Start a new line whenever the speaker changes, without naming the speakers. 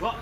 Well,